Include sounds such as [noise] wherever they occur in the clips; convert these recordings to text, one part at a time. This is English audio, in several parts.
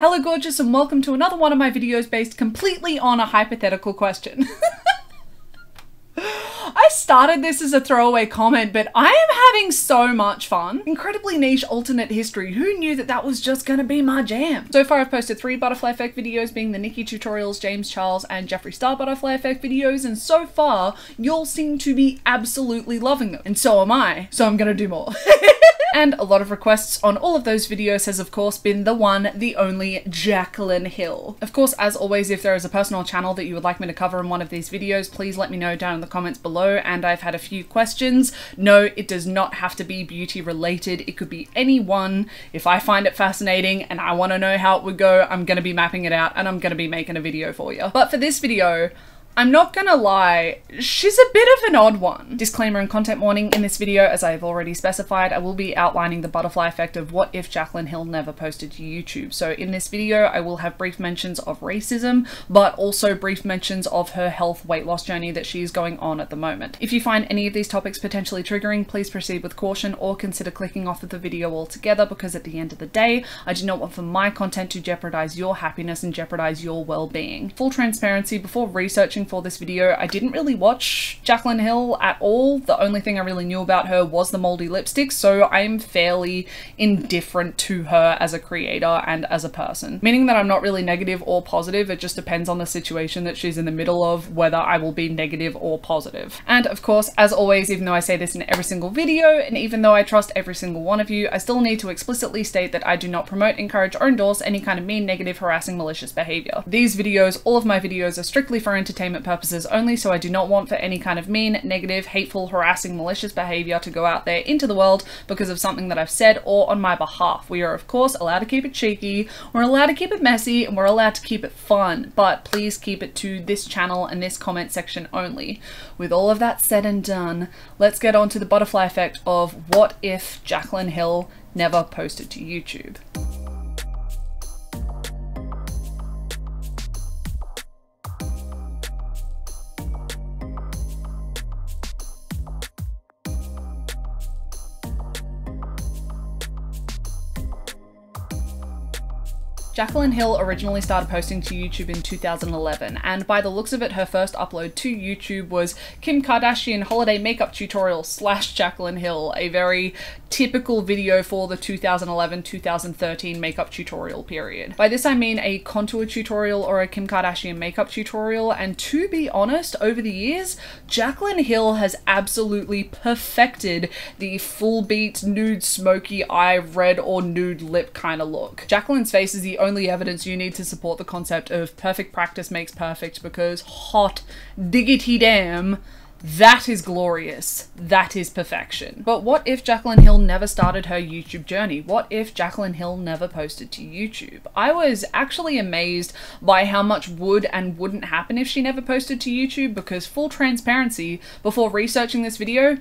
Hello gorgeous and welcome to another one of my videos based completely on a hypothetical question. [laughs] I started this as a throwaway comment, but I am having so much fun. Incredibly niche alternate history. Who knew that that was just gonna be my jam? So far I've posted three butterfly effect videos being the NikkieTutorials, James Charles and Jeffree Star butterfly effect videos and so far y'all seem to be absolutely loving them. And so am I. So I'm gonna do more. [laughs] And a lot of requests on all of those videos has of course been the one, the only Jaclyn Hill. Of course, as always, if there is a personal channel that you would like me to cover in one of these videos, please let me know down in the comments below. And I've had a few questions. No, it does not have to be beauty related. It could be any one. If I find it fascinating and I want to know how it would go, I'm going to be mapping it out and I'm going to be making a video for you. But for this video, I'm not gonna lie, she's a bit of an odd one. Disclaimer and content warning in this video, as I have already specified, I will be outlining the butterfly effect of what if Jaclyn Hill never posted to YouTube. So in this video, I will have brief mentions of racism, but also brief mentions of her health weight loss journey that she is going on at the moment. If you find any of these topics potentially triggering, please proceed with caution or consider clicking off of the video altogether because at the end of the day, I do not want for my content to jeopardize your happiness and jeopardize your well-being. Full transparency, before researching for this video, I didn't really watch Jaclyn Hill at all. The only thing I really knew about her was the moldy lipstick, so I'm fairly indifferent to her as a creator and as a person. Meaning that I'm not really negative or positive, it just depends on the situation that she's in the middle of, whether I will be negative or positive. And of course, as always, even though I say this in every single video, and even though I trust every single one of you, I still need to explicitly state that I do not promote, encourage, or endorse any kind of mean, negative, harassing, malicious behavior. These videos, all of my videos, are strictly for entertainment entertainment purposes only, so I do not want for any kind of mean, negative, hateful, harassing, malicious behaviour to go out there into the world because of something that I've said or on my behalf. We are, of course, allowed to keep it cheeky, we're allowed to keep it messy, and we're allowed to keep it fun, but please keep it to this channel and this comment section only. With all of that said and done, let's get on to the butterfly effect of what if Jaclyn Hill never posted to YouTube. Jaclyn Hill originally started posting to YouTube in 2011, and by the looks of it, her first upload to YouTube was Kim Kardashian holiday makeup tutorial slash Jaclyn Hill, a very typical video for the 2011-2013 makeup tutorial period. By this I mean a contour tutorial or a Kim Kardashian makeup tutorial, and to be honest, over the years, Jaclyn Hill has absolutely perfected the full beat, nude, smoky eye, red or nude lip kind of look. Jaclyn's face is the only only evidence you need to support the concept of perfect practice makes perfect because hot diggity damn that is glorious. That is perfection. But what if Jaclyn Hill never started her YouTube journey? What if Jaclyn Hill never posted to YouTube? I was actually amazed by how much would and wouldn't happen if she never posted to YouTube because full transparency, before researching this video,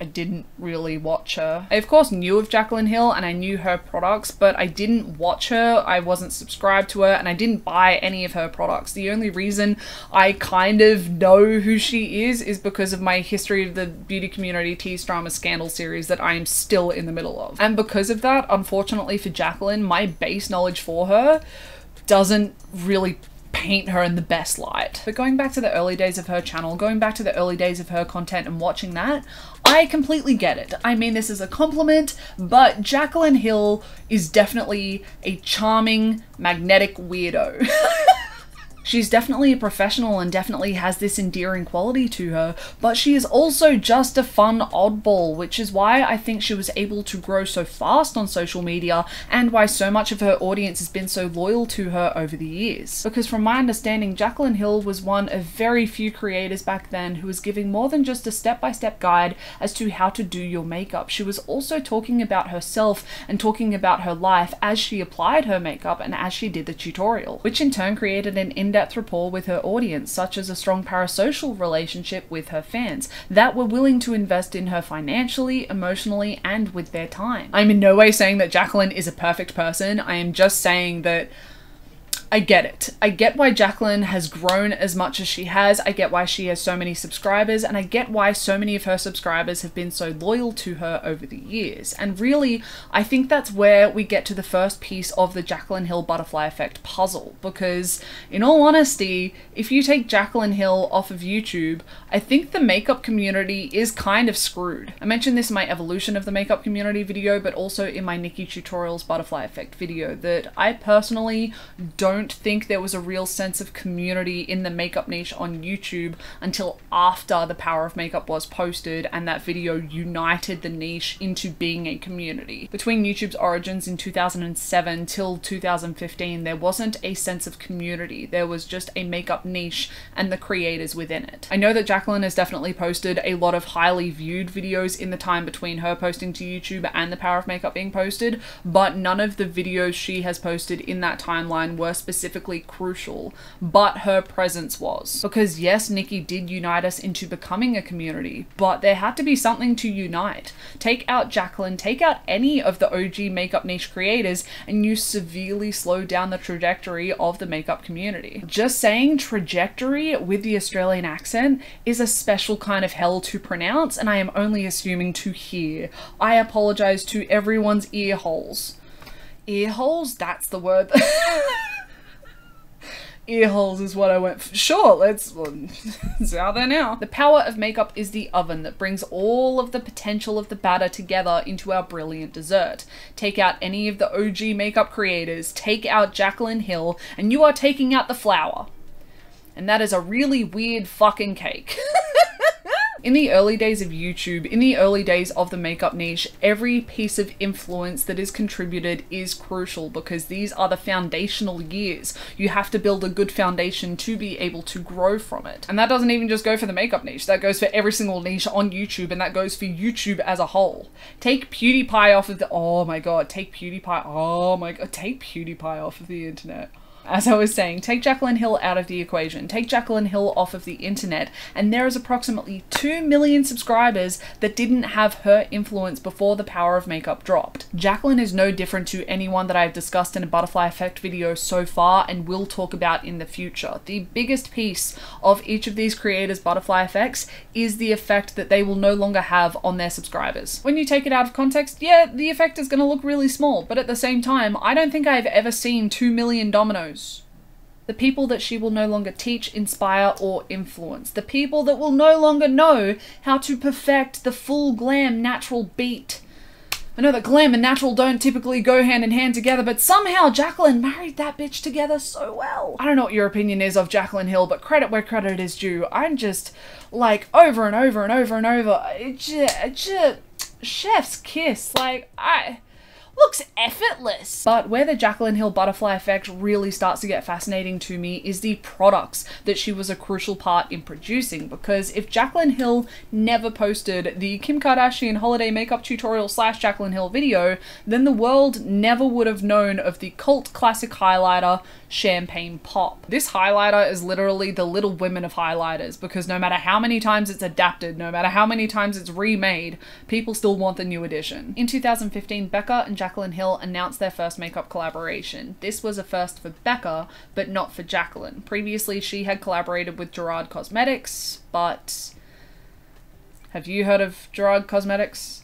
I didn't really watch her. I of course knew of Jaclyn Hill and I knew her products, but I didn't watch her, I wasn't subscribed to her, and I didn't buy any of her products. The only reason I kind of know who she is is because of my history of the beauty community tease drama scandal series that I am still in the middle of. And because of that, unfortunately for Jaclyn, my base knowledge for her doesn't really paint her in the best light. But going back to the early days of her channel, going back to the early days of her content and watching that, I completely get it. I mean this is a compliment, but Jaclyn Hill is definitely a charming, magnetic weirdo. [laughs] She's definitely a professional and definitely has this endearing quality to her, but she is also just a fun oddball, which is why I think she was able to grow so fast on social media and why so much of her audience has been so loyal to her over the years. Because from my understanding, Jaclyn Hill was one of very few creators back then who was giving more than just a step-by-step -step guide as to how to do your makeup. She was also talking about herself and talking about her life as she applied her makeup and as she did the tutorial, which in turn created an in in-depth rapport with her audience, such as a strong parasocial relationship with her fans, that were willing to invest in her financially, emotionally, and with their time. I'm in no way saying that Jaclyn is a perfect person, I am just saying that I get it. I get why Jaclyn has grown as much as she has. I get why she has so many subscribers, and I get why so many of her subscribers have been so loyal to her over the years. And really, I think that's where we get to the first piece of the Jaclyn Hill butterfly effect puzzle. Because, in all honesty, if you take Jaclyn Hill off of YouTube, I think the makeup community is kind of screwed. I mentioned this in my evolution of the makeup community video, but also in my NikkieTutorials butterfly effect video, that I personally don't think there was a real sense of community in the makeup niche on YouTube until after the power of makeup was posted and that video united the niche into being a community. Between YouTube's origins in 2007 till 2015, there wasn't a sense of community. There was just a makeup niche and the creators within it. I know that Jaclyn has definitely posted a lot of highly viewed videos in the time between her posting to YouTube and the power of makeup being posted, but none of the videos she has posted in that timeline were specifically crucial, but her presence was. Because yes, Nikkie did unite us into becoming a community, but there had to be something to unite. Take out Jaclyn, take out any of the OG makeup niche creators, and you severely slow down the trajectory of the makeup community. Just saying trajectory with the Australian accent is a special kind of hell to pronounce, and I am only assuming to hear. I apologize to everyone's ear holes. Ear holes? That's the word. [laughs] ear holes is what I went for. Sure, let's, well, [laughs] it's out there now. The power of makeup is the oven that brings all of the potential of the batter together into our brilliant dessert. Take out any of the OG makeup creators, take out Jaclyn Hill, and you are taking out the flour. And that is a really weird fucking cake. [laughs] In the early days of YouTube, in the early days of the makeup niche, every piece of influence that is contributed is crucial because these are the foundational years. You have to build a good foundation to be able to grow from it. And that doesn't even just go for the makeup niche, that goes for every single niche on YouTube and that goes for YouTube as a whole. Take PewDiePie off of the- oh my god, take PewDiePie- oh my god, take PewDiePie off of the internet as I was saying, take Jaclyn Hill out of the equation, take Jaclyn Hill off of the internet, and there is approximately 2 million subscribers that didn't have her influence before the power of makeup dropped. Jaclyn is no different to anyone that I've discussed in a butterfly effect video so far and will talk about in the future. The biggest piece of each of these creators' butterfly effects is the effect that they will no longer have on their subscribers. When you take it out of context, yeah, the effect is going to look really small, but at the same time, I don't think I've ever seen 2 million dominoes the people that she will no longer teach, inspire, or influence. The people that will no longer know how to perfect the full glam natural beat. I know that glam and natural don't typically go hand in hand together, but somehow Jaclyn married that bitch together so well. I don't know what your opinion is of Jaclyn Hill, but credit where credit is due. I'm just, like, over and over and over and over. It just, it just chef's kiss. Like, I looks effortless. But where the Jaclyn Hill butterfly effect really starts to get fascinating to me is the products that she was a crucial part in producing. Because if Jaclyn Hill never posted the Kim Kardashian holiday makeup tutorial slash Jaclyn Hill video, then the world never would have known of the cult classic highlighter Champagne Pop. This highlighter is literally the Little Women of highlighters because no matter how many times it's adapted, no matter how many times it's remade, people still want the new edition. In 2015, Becca and Jaclyn Hill announced their first makeup collaboration. This was a first for Becca, but not for Jaclyn. Previously, she had collaborated with Gerard Cosmetics, but have you heard of Gerard Cosmetics?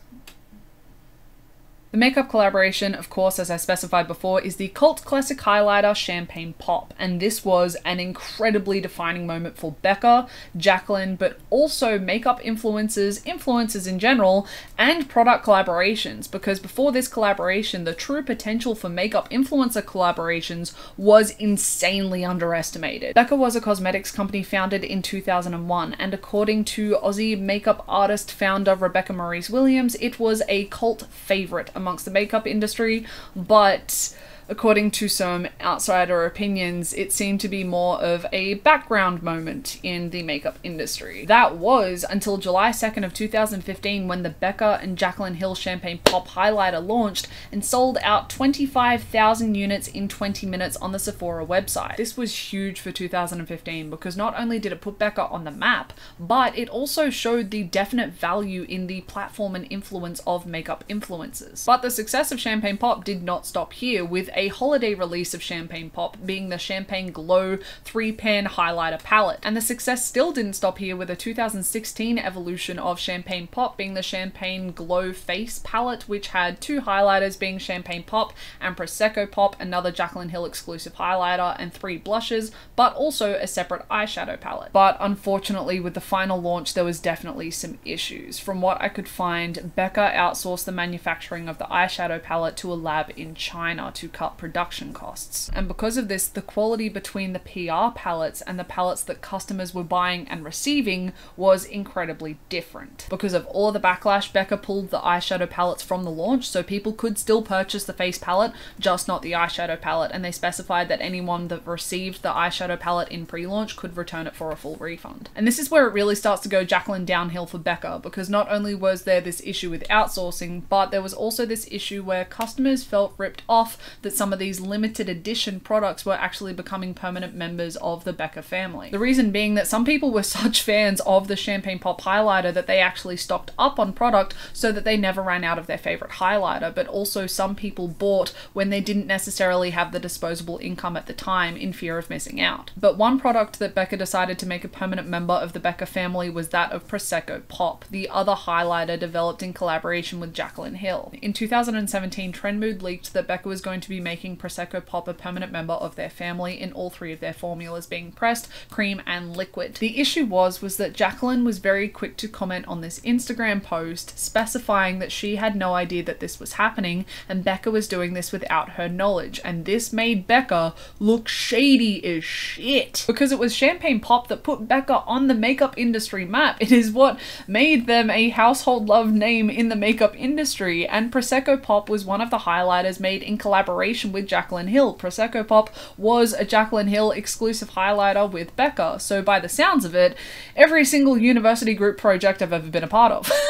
The makeup collaboration, of course, as I specified before, is the cult classic highlighter Champagne Pop, and this was an incredibly defining moment for Becca, Jaclyn, but also makeup influencers, influencers in general, and product collaborations, because before this collaboration, the true potential for makeup influencer collaborations was insanely underestimated. Becca was a cosmetics company founded in 2001, and according to Aussie makeup artist founder Rebecca Morrice Williams, it was a cult favorite amongst the makeup industry, but according to some outsider opinions, it seemed to be more of a background moment in the makeup industry. That was until July 2nd of 2015 when the Becca and Jaclyn Hill Champagne Pop Highlighter launched and sold out 25,000 units in 20 minutes on the Sephora website. This was huge for 2015 because not only did it put Becca on the map, but it also showed the definite value in the platform and influence of makeup influencers. But the success of Champagne Pop did not stop here with a holiday release of Champagne Pop, being the Champagne Glow 3 pan highlighter palette. And the success still didn't stop here with a 2016 evolution of Champagne Pop being the Champagne Glow Face palette, which had two highlighters being Champagne Pop and Prosecco Pop, another Jaclyn Hill exclusive highlighter, and three blushes, but also a separate eyeshadow palette. But unfortunately, with the final launch, there was definitely some issues. From what I could find, Becca outsourced the manufacturing of the eyeshadow palette to a lab in China to cut production costs. And because of this, the quality between the PR palettes and the palettes that customers were buying and receiving was incredibly different. Because of all the backlash, Becca pulled the eyeshadow palettes from the launch, so people could still purchase the face palette, just not the eyeshadow palette, and they specified that anyone that received the eyeshadow palette in pre-launch could return it for a full refund. And this is where it really starts to go Jaclyn downhill for Becca, because not only was there this issue with outsourcing, but there was also this issue where customers felt ripped off that some of these limited edition products were actually becoming permanent members of the Becca family. The reason being that some people were [laughs] such fans of the Champagne Pop highlighter that they actually stocked up on product so that they never ran out of their favorite highlighter, but also some people bought when they didn't necessarily have the disposable income at the time in fear of missing out. But one product that Becca decided to make a permanent member of the Becca family was that of Prosecco Pop, the other highlighter developed in collaboration with Jaclyn Hill. In 2017, Trendmood leaked that Becca was going to be making Prosecco Pop a permanent member of their family in all three of their formulas being pressed, cream, and liquid. The issue was was that Jaclyn was very quick to comment on this Instagram post specifying that she had no idea that this was happening and Becca was doing this without her knowledge and this made Becca look shady as shit because it was Champagne Pop that put Becca on the makeup industry map. It is what made them a household love name in the makeup industry and Prosecco Pop was one of the highlighters made in collaboration with Jaclyn Hill. Prosecco Pop was a Jaclyn Hill exclusive highlighter with Becca so by the sounds of it every single university group project I've ever been a part of. [laughs]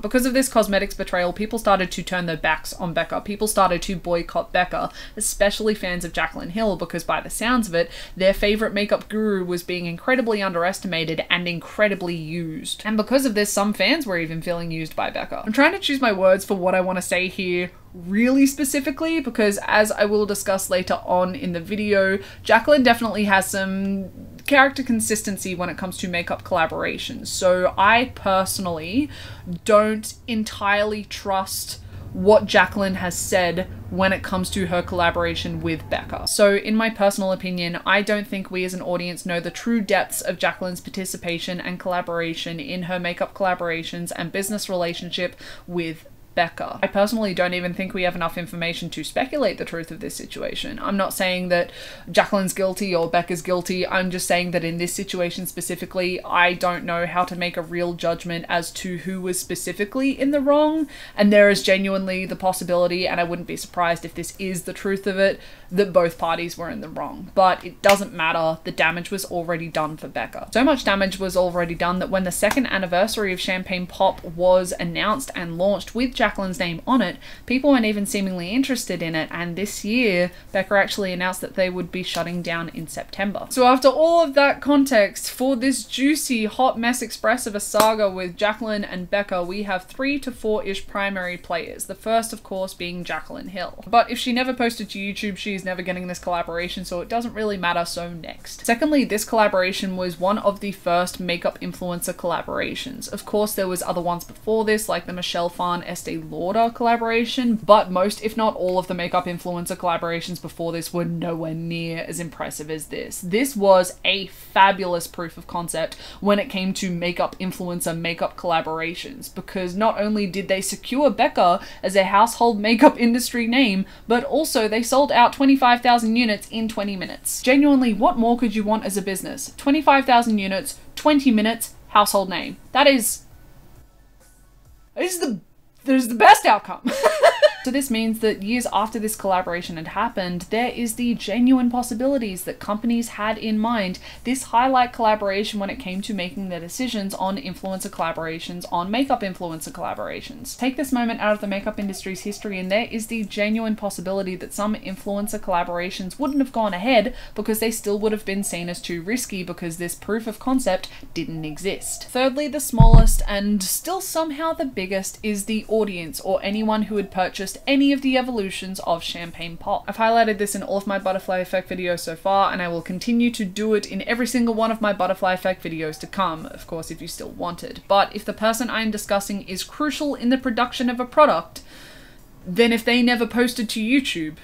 Because of this cosmetics betrayal, people started to turn their backs on Becca. People started to boycott Becca, especially fans of Jaclyn Hill, because by the sounds of it, their favorite makeup guru was being incredibly underestimated and incredibly used. And because of this, some fans were even feeling used by Becca. I'm trying to choose my words for what I want to say here really specifically because as I will discuss later on in the video, Jaclyn definitely has some character consistency when it comes to makeup collaborations. So I personally don't entirely trust what Jaclyn has said when it comes to her collaboration with Becca. So, in my personal opinion, I don't think we as an audience know the true depths of Jaclyn's participation and collaboration in her makeup collaborations and business relationship with Becca. I personally don't even think we have enough information to speculate the truth of this situation. I'm not saying that Jaclyn's guilty or Becca's guilty. I'm just saying that in this situation specifically, I don't know how to make a real judgment as to who was specifically in the wrong. And there is genuinely the possibility, and I wouldn't be surprised if this is the truth of it, that both parties were in the wrong. But it doesn't matter. The damage was already done for Becca. So much damage was already done that when the second anniversary of Champagne Pop was announced and launched with Jaclyn's name on it, people weren't even seemingly interested in it, and this year, Becca actually announced that they would be shutting down in September. So after all of that context, for this juicy hot mess express of a saga with Jaclyn and Becca, we have three to four-ish primary players, the first of course being Jaclyn Hill. But if she never posted to YouTube, never getting this collaboration, so it doesn't really matter, so next. Secondly, this collaboration was one of the first makeup influencer collaborations. Of course, there was other ones before this, like the Michelle Phan Estee Lauder collaboration, but most, if not all, of the makeup influencer collaborations before this were nowhere near as impressive as this. This was a fabulous proof of concept when it came to makeup influencer makeup collaborations, because not only did they secure Becca as a household makeup [laughs] industry name, but also they sold out 25,000 units in 20 minutes. Genuinely, what more could you want as a business? 25,000 units, 20 minutes, household name. That is. Is the there's the best outcome. [laughs] So this means that years after this collaboration had happened, there is the genuine possibilities that companies had in mind this highlight collaboration when it came to making their decisions on influencer collaborations, on makeup influencer collaborations. Take this moment out of the makeup industry's history and there is the genuine possibility that some influencer collaborations wouldn't have gone ahead because they still would have been seen as too risky because this proof of concept didn't exist. Thirdly, the smallest and still somehow the biggest is the audience or anyone who had purchased any of the evolutions of Champagne Pop. I've highlighted this in all of my Butterfly Effect videos so far, and I will continue to do it in every single one of my Butterfly Effect videos to come, of course, if you still want it. But if the person I am discussing is crucial in the production of a product, then if they never posted to YouTube,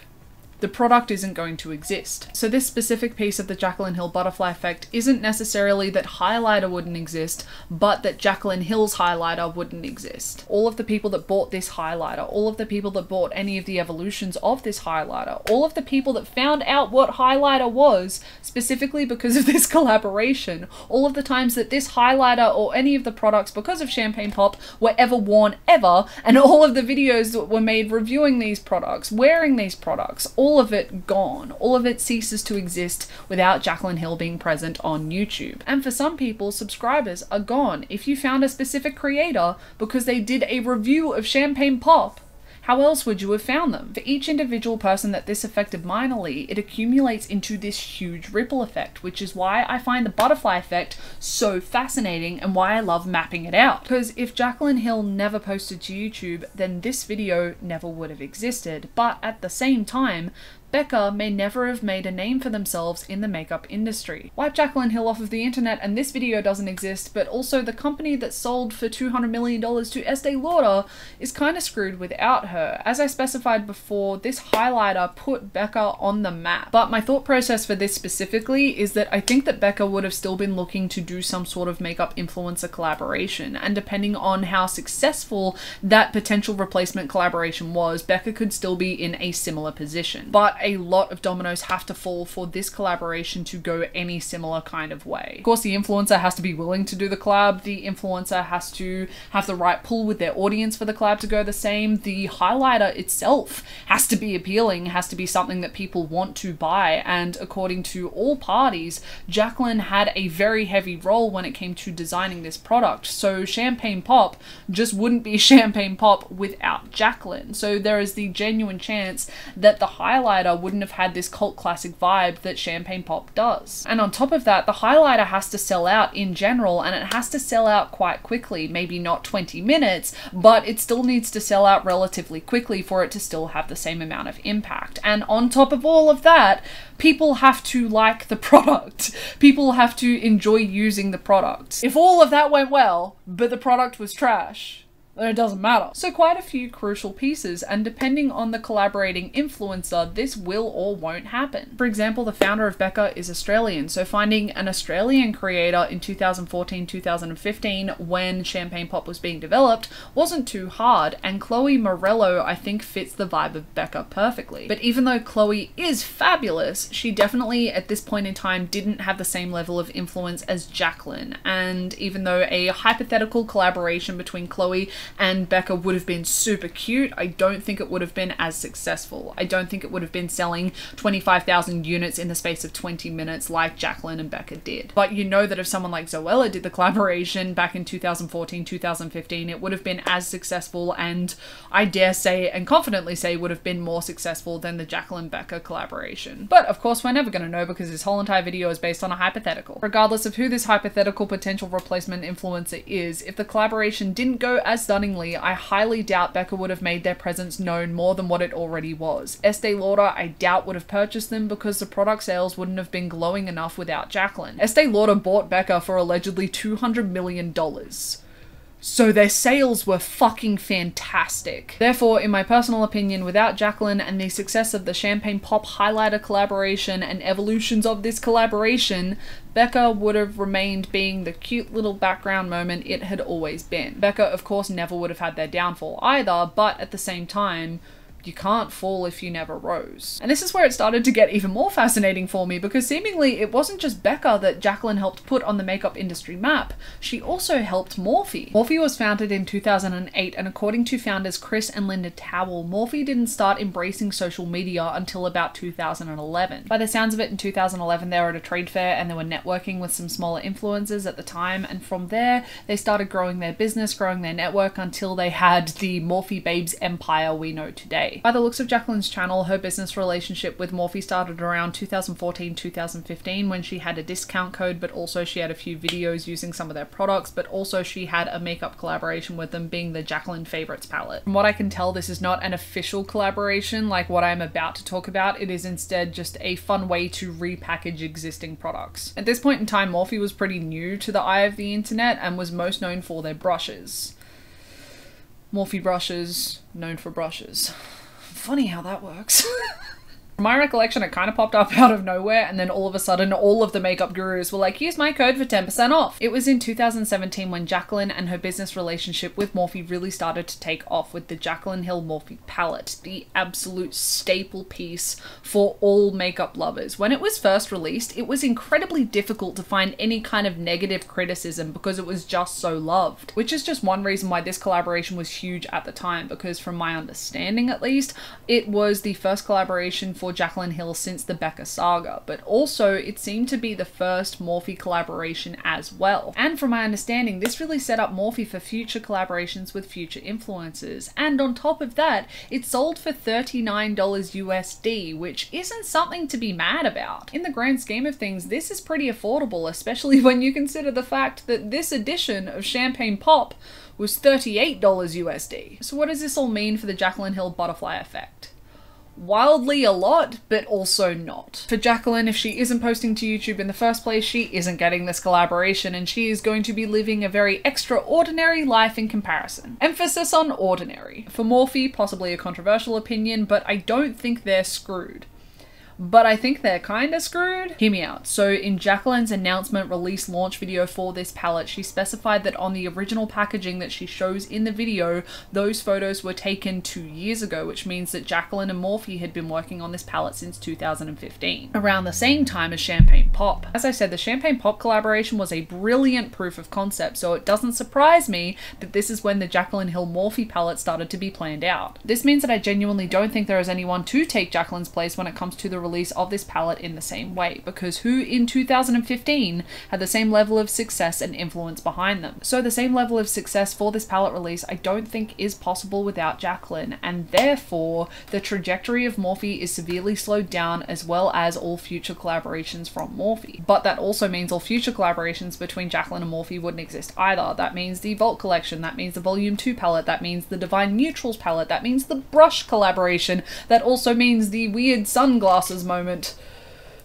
the product isn't going to exist. So this specific piece of the Jaclyn Hill butterfly effect isn't necessarily that highlighter wouldn't exist, but that Jaclyn Hill's highlighter wouldn't exist. All of the people that bought this highlighter, all of the people that bought any of the evolutions of this highlighter, all of the people that found out what highlighter was specifically because of [laughs] this collaboration, all of the times that this highlighter or any of the products because of Champagne Pop were ever worn ever, and all of the videos that were made reviewing these products, wearing these products, all all of it gone. All of it ceases to exist without Jaclyn Hill being present on YouTube. And for some people, subscribers are gone. If you found a specific creator because they did a review of Champagne Pop, how else would you have found them? For each individual person that this affected minorly, it accumulates into this huge ripple effect, which is why I find the butterfly effect so fascinating and why I love mapping it out. Because if Jaclyn Hill never posted to YouTube, then this video never would have existed. But at the same time, Becca may never have made a name for themselves in the makeup industry. Wipe Jaclyn Hill off of the internet and this video doesn't exist, but also the company that sold for $200 million to Estee Lauder is kind of screwed without her. As I specified before, this highlighter put Becca on the map. But my thought process for this specifically is that I think that Becca would have still been looking to do some sort of makeup influencer collaboration, and depending on how successful that potential replacement collaboration was, Becca could still be in a similar position. But a lot of dominoes have to fall for this collaboration to go any similar kind of way. Of course, the influencer has to be willing to do the collab, the influencer has to have the right pull with their audience for the collab to go the same, the highlighter itself has to be appealing, has to be something that people want to buy, and according to all parties, Jaclyn had a very heavy role when it came to designing this product, so Champagne Pop just wouldn't be [laughs] Champagne Pop without Jaclyn. So there is the genuine chance that the highlighter wouldn't have had this cult classic vibe that Champagne Pop does. And on top of that, the highlighter has to sell out in general, and it has to sell out quite quickly. Maybe not 20 minutes, but it still needs to sell out relatively quickly for it to still have the same amount of impact. And on top of all of that, people have to like the [laughs] product. People have to enjoy using the product. If all of that went well, but the product was trash, then it doesn't matter. So quite a few crucial pieces, and depending on the collaborating influencer, this will or won't happen. For example, the founder of Becca is Australian, so finding an Australian creator in 2014-2015 when Champagne Pop was being developed wasn't too hard, and Chloe Morello I think fits the vibe of Becca perfectly. But even though Chloe is fabulous, she definitely at this point in time didn't have the same level of influence as Jaclyn, and even though a hypothetical collaboration between Chloe and Becca would have been super cute, I don't think it would have been as successful. I don't think it would have been selling 25,000 units in the space of 20 minutes like Jaclyn and Becca did. But you know that if someone like Zoella did the collaboration back in 2014, 2015, it would have been as successful and I dare say and confidently say would have been more successful than the Jaclyn Becca collaboration. But of course, we're never going to know because this whole entire video is based on a hypothetical. Regardless of who this hypothetical potential replacement influencer is, if the collaboration didn't go as stunningly, I highly doubt Becca would have made their presence known more than what it already was. Estee Lauder, I doubt would have purchased them because the product sales wouldn't have been glowing enough without Jaclyn. Estee Lauder bought Becca for allegedly $200 million. So their sales were fucking fantastic. Therefore, in my personal opinion, without Jaclyn and the success of the Champagne Pop highlighter collaboration and evolutions of this collaboration, Becca would have remained being the cute little background moment it had always been. Becca, of course, never would have had their downfall either, but at the same time, you can't fall if you never rose. And this is where it started to get even more fascinating for me because seemingly it wasn't just Becca that Jaclyn helped put on the makeup industry map, she also helped Morphe. Morphe was founded in 2008 and according to founders Chris and Linda Tawil, Morphe didn't start embracing social media until about 2011. By the sounds of it, in 2011 they were at a trade fair and they were networking with some smaller influencers at the time and from there they started growing their business, growing their network until they had the Morphe Babes empire we know today. By the looks of Jaclyn's channel, her business relationship with Morphe started around 2014 2015 when she had a discount code, but also she had a few videos using some of their products, but also she had a makeup collaboration with them, being the Jaclyn Favorites palette. From what I can tell, this is not an official collaboration like what I'm about to talk about, it is instead just a fun way to repackage existing products. At this point in time, Morphe was pretty new to the eye of the internet and was most known for their brushes. Morphe brushes, known for brushes. Funny how that works. [laughs] My recollection, it kind of popped up [laughs] out of nowhere, and then all of a sudden, all of the makeup gurus were like, use my code for 10% off. It was in 2017 when Jaclyn and her business relationship with Morphe really started to take off with the Jaclyn Hill Morphe palette, the absolute staple piece for all makeup lovers. When it was first released, it was incredibly difficult to find any kind of negative criticism because it was just so loved, which is just one reason why this collaboration was huge at the time, because from my understanding at least, it was the first collaboration for Jaclyn Hill since the Becca saga, but also it seemed to be the first Morphe collaboration as well. And from my understanding, this really set up Morphe for future collaborations with future influencers. And on top of that, it sold for $39 USD, which isn't something to be mad about. In the grand scheme of things, this is pretty affordable, especially [laughs] when you consider the fact that this edition of Champagne Pop was $38 USD. So what does this all mean for the Jaclyn Hill butterfly effect? Wildly a lot, but also not. For Jaclyn, if she isn't posting to YouTube in the first place, she isn't getting this collaboration and she is going to be living a very extraordinary life in comparison. Emphasis on ordinary. For Morphe, possibly a controversial opinion, but I don't think they're screwed but I think they're kinda screwed. Hear me out. So in Jaclyn's announcement release launch video for this palette, she specified that on the original packaging that she shows in the video, those photos were taken two years ago, which means that Jaclyn and Morphe had been working on this palette since 2015, around the same time as Champagne Pop. As I said, the Champagne Pop collaboration was a brilliant proof of concept, so it doesn't surprise me that this is when the Jaclyn Hill Morphe palette started to be planned out. This means that I genuinely don't think there is anyone to take Jaclyn's place when it comes to the release of this palette in the same way, because who in 2015 had the same level of success and influence behind them? So the same level of success for this palette release I don't think is possible without Jaclyn, and therefore the trajectory of Morphe is severely slowed down as well as all future collaborations from Morphe. But that also means all future collaborations between Jaclyn and Morphe wouldn't exist either. That means the Vault collection, that means the Volume 2 palette, that means the Divine Neutrals palette, that means the brush collaboration, that also means the weird sunglasses moment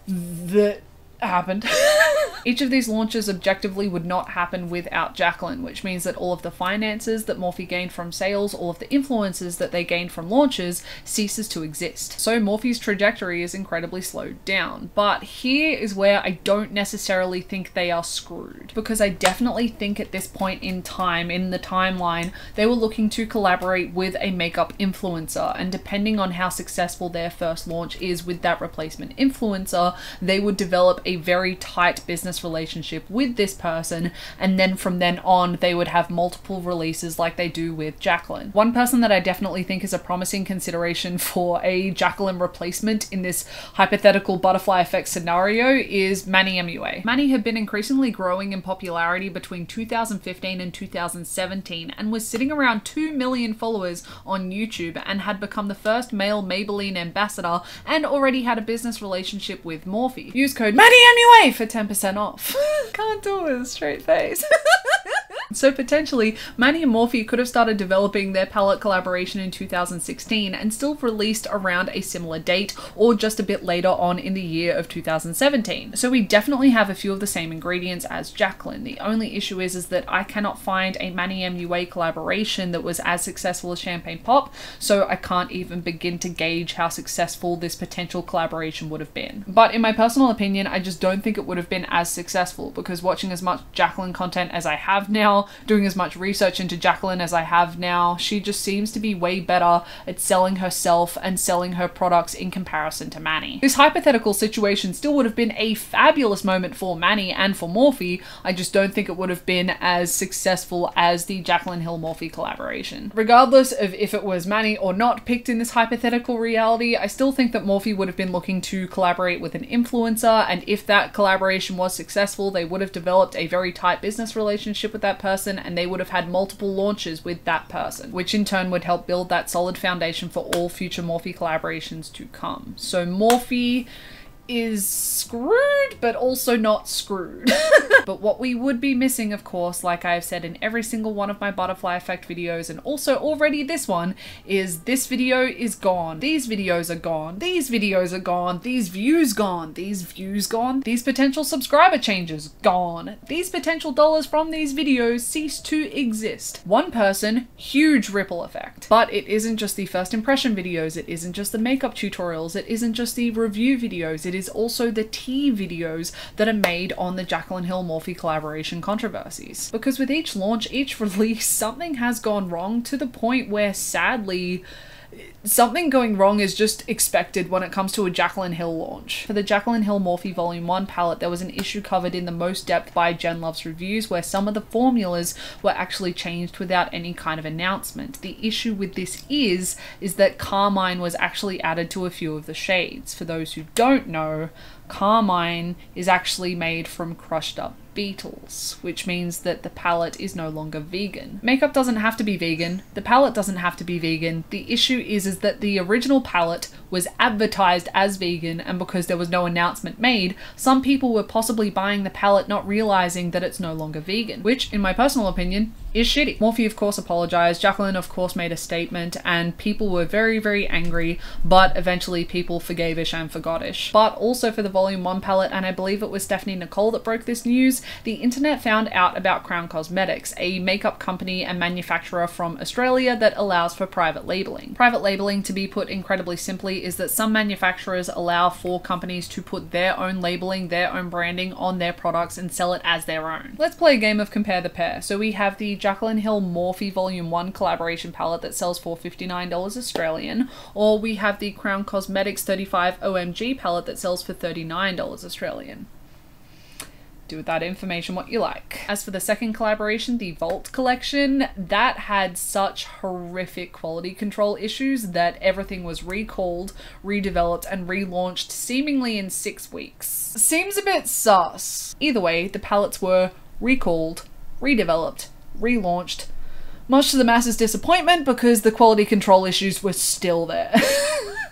that happened. [laughs] Each of these launches objectively would not happen without Jaclyn, which means that all of the finances that Morphe gained from sales, all of the influences that they gained from launches, ceases to exist. So Morphe's trajectory is incredibly slowed down. But here is where I don't necessarily think they are screwed, because I definitely think at this point in time, in the timeline, they were looking to collaborate with a makeup influencer, and depending on how successful their first launch is with that replacement influencer, they would develop a very tight business relationship with this person, and then from then on, they would have multiple releases like they do with Jaclyn. One person that I definitely think is a promising consideration [laughs] for a Jaclyn replacement in this hypothetical butterfly effect scenario is Manny MUA. Manny had been increasingly growing in popularity between 2015 and 2017 and was sitting around 2 million followers on YouTube and had become the first male Maybelline ambassador and already had a business relationship with Morphe. Use code MANNY MUA for 10% off. [laughs] Can't do it with a straight face. [laughs] [laughs] So potentially, Manny and Morphe could have started developing their palette collaboration in 2016 and still released around a similar date or just a bit later on in the year of 2017. So we definitely have a few of the same ingredients as Jaclyn. The only issue is, is that I cannot find a Manny MUA collaboration that was as successful as Champagne Pop, so I can't even begin to gauge how successful this potential collaboration would have been. But in my personal opinion, I just don't think it would have been as successful because watching as much Jaclyn content as I have now, doing as much research into Jaclyn as I have now, she just seems to be way better at selling herself and selling her products in comparison to Manny. This hypothetical situation still would have been a fabulous moment for Manny and for Morphe, I just don't think it would have been as successful as the Jaclyn Hill Morphe collaboration. Regardless of if it was Manny or not picked in this hypothetical reality, I still think that Morphe would have been looking to collaborate with an influencer, and if that collaboration was successful, they would have developed a very tight business relationship with that person person and they would have had multiple launches with that person, which in turn would help build that solid foundation for all future Morphe collaborations to come. So Morphe is screwed, but also not screwed. [laughs] but what we would be missing, of course, like I've said in every single one of my butterfly effect videos, and also already this one, is this video is gone. These videos are gone. These videos are gone. These views gone. These views gone. These potential subscriber changes gone. These potential dollars from these videos cease to exist. One person, huge ripple effect. But it isn't just the first impression videos, it isn't just the makeup tutorials, it isn't just the review videos, it is also the tea videos that are made on the Jaclyn Hill Morphe collaboration controversies. Because with each launch, each [laughs] release, something has gone wrong to the point where sadly, something going wrong is just expected when it comes to a Jaclyn Hill launch. For the Jaclyn Hill Morphe Volume 1 palette, there was an issue covered in the most depth by Jen Luv's Reviews where some of the formulas were actually changed without any kind of announcement. The issue with this is, is that Carmine was actually added to a few of the shades. For those who don't know, Carmine is actually made from crushed up beetles, which means that the palette is no longer vegan. Makeup doesn't have to be vegan, the palette doesn't have to be vegan. The issue is, is that the original palette was advertised as vegan and because there was no announcement made, some people were possibly buying the palette not realizing that it's no longer vegan, which in my personal opinion is shitty. Morphe of course apologized, Jaclyn, of course made a statement and people were very very angry but eventually people forgave Ish and forgot Ish. But also for the volume 1 palette and I believe it was Stephanie Nicole that broke this news, the internet found out about Crown Cosmetics, a makeup company and manufacturer from Australia that allows for private labeling. Private labeling, to be put incredibly simply, is that some manufacturers allow for companies to put their own labeling, their own branding on their products and sell it as their own. Let's play a game of compare the pair. So we have the Jaclyn Hill Morphe Volume 1 collaboration palette that sells for $59 Australian, or we have the Crown Cosmetics 35 OMG palette that sells for $39 Australian do with that information what you like. As for the second collaboration, the Vault collection, that had such horrific quality control issues that everything was recalled, redeveloped, and relaunched seemingly in six weeks. Seems a bit sus. Either way, the palettes were recalled, redeveloped, relaunched, much to the masses' disappointment because the quality control issues were still there. [laughs]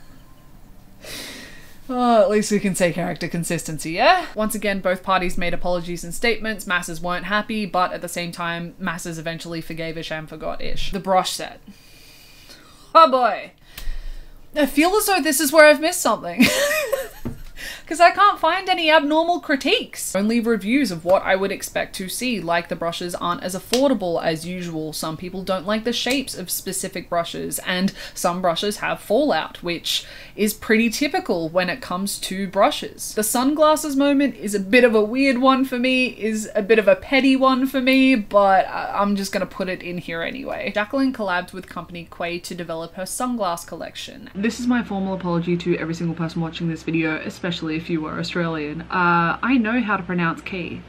Oh, at least we can say character consistency, yeah? Once again, both parties made apologies and statements. Masses weren't happy, but at the same time, Masses eventually forgave Ish and forgot Ish. The brush set. Oh boy. I feel as though this is where I've missed something. [laughs] because I can't find any abnormal critiques. Only reviews of what I would expect to see, like the brushes aren't as affordable as usual. Some people don't like the shapes of specific brushes, and some brushes have fallout, which is pretty typical when it comes to brushes. The sunglasses moment is a bit of a weird one for me, is a bit of a petty one for me, but I'm just gonna put it in here anyway. Jaclyn collabed with company Quay to develop her sunglass collection. This is my formal apology to every single person watching this video, especially if you were Australian. Uh, I know how to pronounce key.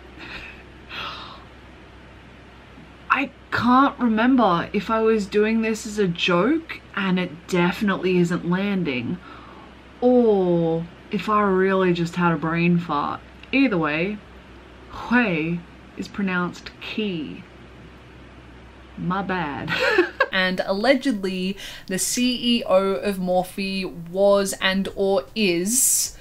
I can't remember if I was doing this as a joke and it definitely isn't landing or if I really just had a brain fart. Either way, Quay is pronounced key. My bad. [laughs] and allegedly the CEO of Morphe was and or is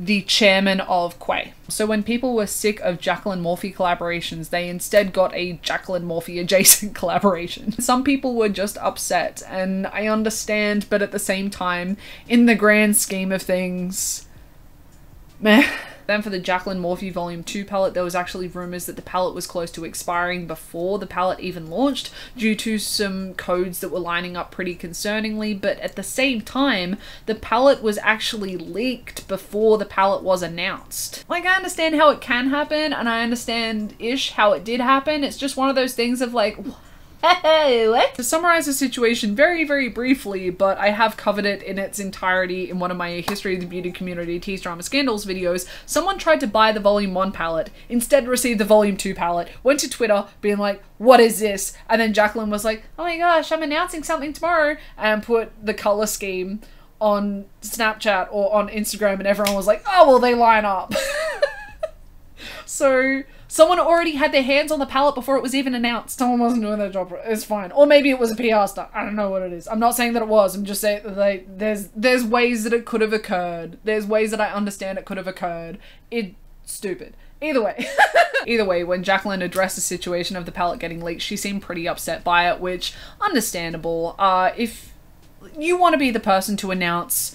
the chairman of Quay. So when people were sick of Jaclyn Morphe collaborations, they instead got a Jaclyn Morphe adjacent [laughs] collaboration. Some people were just upset, and I understand, but at the same time, in the grand scheme of things, meh. Then for the Jaclyn Morphe Volume 2 palette, there was actually rumours that the palette was close to expiring before the palette even launched due to some codes that were lining up pretty concerningly, but at the same time, the palette was actually leaked before the palette was announced. Like, I understand how it can happen, and I understand-ish how it did happen, it's just one of those things of like, what? To summarize the situation very, very briefly, but I have covered it in its entirety in one of my History of the Beauty Community Tease Drama Scandals videos, someone tried to buy the Volume 1 palette, instead received the Volume 2 palette, went to Twitter being like, what is this? And then Jaclyn was like, oh my gosh, I'm announcing something tomorrow, and put the color scheme on Snapchat or on Instagram, and everyone was like, oh, well, they line up. [laughs] so someone already had their hands on the palette before it was even announced. Someone wasn't doing their job. It's fine. Or maybe it was a PR stunt. I don't know what it is. I'm not saying that it was. I'm just saying that they, there's there's ways that it could have occurred. There's ways that I understand it could have occurred. It's stupid. Either way. [laughs] Either way, when Jaclyn addressed the situation of the palette getting leaked, she seemed pretty upset by it, which understandable. Uh if you want to be the person to announce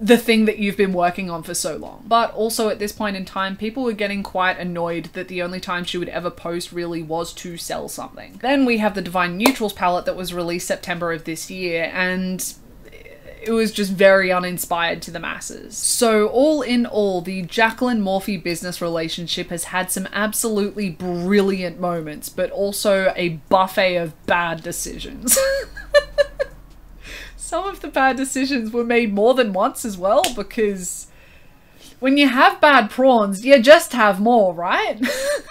the thing that you've been working on for so long. But also at this point in time, people were getting quite annoyed that the only time she would ever post really was to sell something. Then we have the Divine Neutrals palette that was released September of this year, and it was just very uninspired to the masses. So, all in all, the Jaclyn Morphe business relationship has had some absolutely brilliant moments, but also a buffet of bad decisions. [laughs] some of the bad decisions were made more than once as well because when you have bad prawns, you just have more, right? [laughs]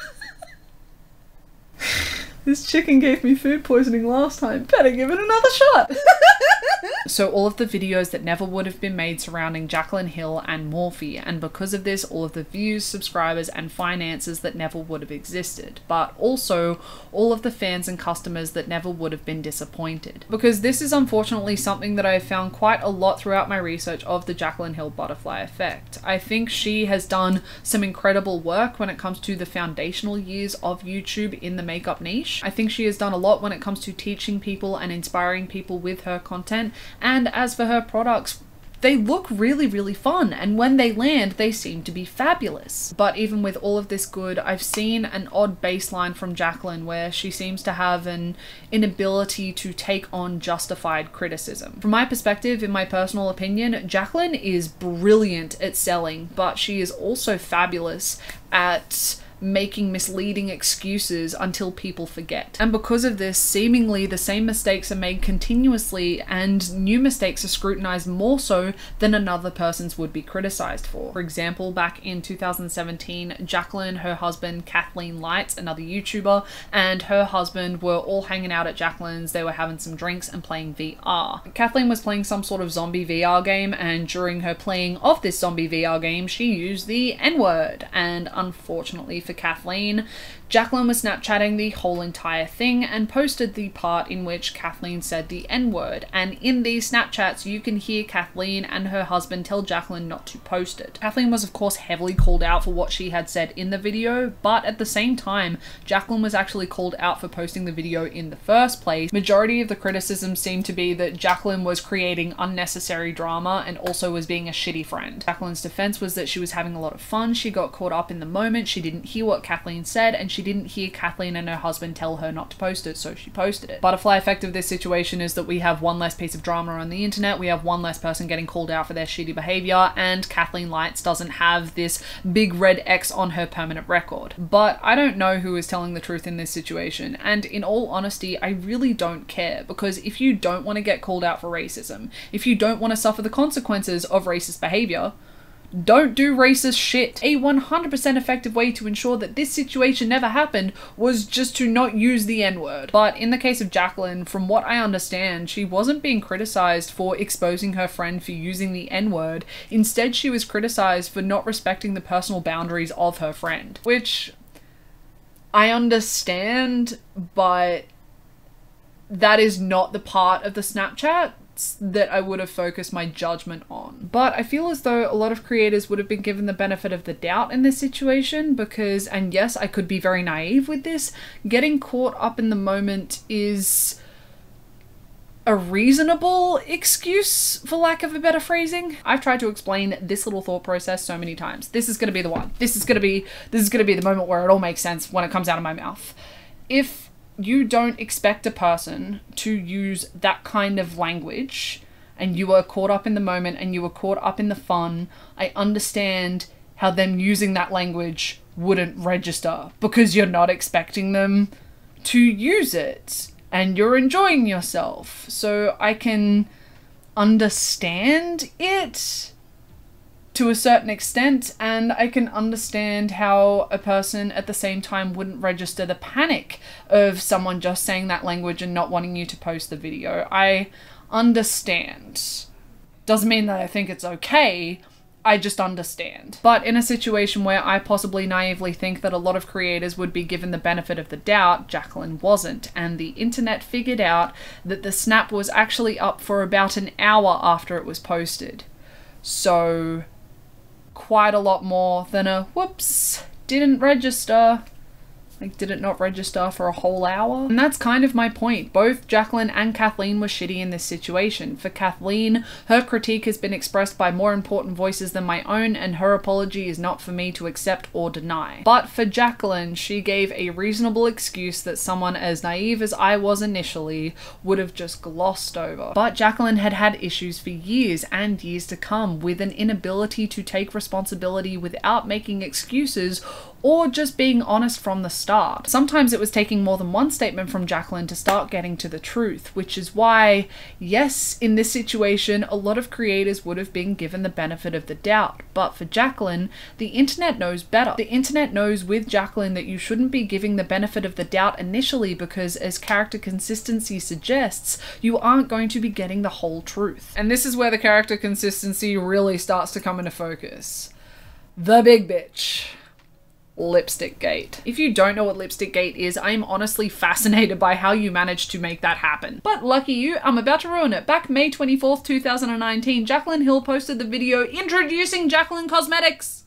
this chicken gave me food poisoning last time. Better give it another shot. [laughs] so all of the videos that never would have been made surrounding Jaclyn Hill and Morphe, and because of this, all of the views, subscribers, and finances that never would have existed, but also all of the fans and customers that never would have been disappointed. Because this is unfortunately something that I have found quite a lot throughout my research of the Jaclyn Hill butterfly effect. I think she has done some incredible work when it comes to the foundational years of YouTube in the makeup niche. I think she has done a lot when it comes to teaching people and inspiring people with her content. And as for her products, they look really, really fun, and when they land, they seem to be fabulous. But even with all of this good, I've seen an odd baseline from Jaclyn where she seems to have an inability to take on justified criticism. From my perspective, in my personal opinion, Jaclyn is brilliant at selling, but she is also fabulous at making misleading excuses until people forget. And because of this, seemingly the same mistakes are made continuously and new mistakes are scrutinized more so than another person's would be criticized for. For example, back in 2017, Jaclyn, her husband, Kathleen Lights, another YouTuber, and her husband were all hanging out at Jaclyn's. They were having some drinks and playing VR. Kathleen was playing some sort of zombie VR game, and during her playing of this zombie VR game, she used the N word. And unfortunately, for Kathleen. Jaclyn was Snapchatting the whole entire thing and posted the part in which Kathleen said the N word. And in these Snapchats, you can hear Kathleen and her husband tell Jaclyn not to post it. Kathleen was, of course, heavily called out for what she had said in the video, but at the same time, Jaclyn was actually called out for posting the video in the first place. Majority of the criticism seemed to be that Jaclyn was creating unnecessary drama and also was being a shitty friend. Jaclyn's defense was that she was having a lot of fun, she got caught up in the moment, she didn't hear what Kathleen said, and she didn't hear Kathleen and her husband tell her not to post it, so she posted it. Butterfly effect of this situation is that we have one less piece of drama on the internet, we have one less person getting called out for their shitty behavior, and Kathleen Lights doesn't have this big red X on her permanent record. But I don't know who is telling the truth in this situation, and in all honesty, I really don't care, because if you don't want to get called out for racism, if you don't want to suffer the consequences of racist behavior, don't do racist shit. A 100% effective way to ensure that this situation never happened was just to not use the N word. But in the case of Jaclyn, from what I understand, she wasn't being criticized for exposing her friend for using the N word. Instead, she was criticized for not respecting the personal boundaries of her friend. Which I understand, but that is not the part of the Snapchat that I would have focused my judgment on. But I feel as though a lot of creators would have been given the benefit of the doubt in this situation because, and yes, I could be very naive with this, getting caught up in the moment is a reasonable excuse, for lack of a better phrasing. I've tried to explain this little thought process so many times. This is gonna be the one. This is gonna be this is gonna be the moment where it all makes sense when it comes out of my mouth. If you don't expect a person to use that kind of language and you are caught up in the moment and you are caught up in the fun, I understand how them using that language wouldn't register because you're not expecting them to use it and you're enjoying yourself. So I can understand it to a certain extent, and I can understand how a person at the same time wouldn't register the panic of someone just saying that language and not wanting you to post the video. I understand. Doesn't mean that I think it's okay. I just understand. But in a situation where I possibly naively think that a lot of creators would be given the benefit of the doubt, Jaclyn wasn't, and the internet figured out that the snap was actually up for about an hour after it was posted. So, quite a lot more than a whoops, didn't register like, did it not register for a whole hour? And that's kind of my point. Both Jaclyn and Kathleen were shitty in this situation. For Kathleen, her critique has been expressed by more important voices than my own, and her apology is not for me to accept or deny. But for Jaclyn, she gave a reasonable excuse that someone as naive as I was initially would have just glossed over. But Jaclyn had had issues for years and years to come with an inability to take responsibility without making excuses or just being honest from the start. Sometimes it was taking more than one statement from Jaclyn to start getting to the truth, which is why, yes, in this situation, a lot of creators would have been given the benefit of the doubt. But for Jaclyn, the internet knows better. The internet knows with Jaclyn that you shouldn't be giving the benefit of the doubt initially because, as character consistency suggests, you aren't going to be getting the whole truth. And this is where the character consistency really starts to come into focus. The big bitch. Lipstick Gate. If you don't know what Lipstick Gate is, I am honestly fascinated by how you managed to make that happen. But lucky you, I'm about to ruin it. Back May 24th, 2019, Jaclyn Hill posted the video introducing Jaclyn Cosmetics.